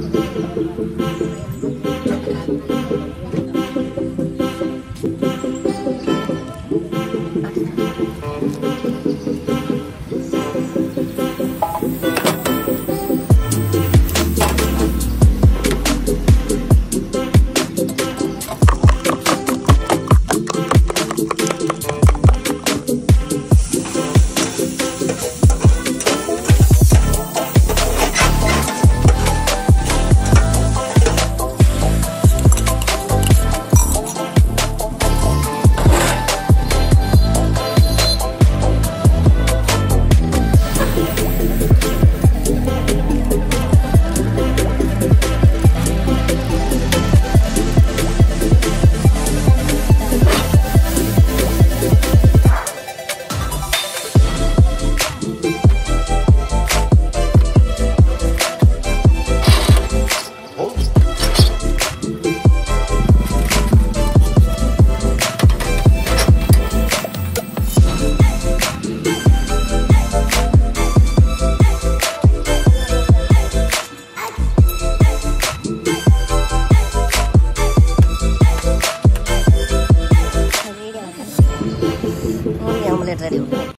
Thank you. Late ready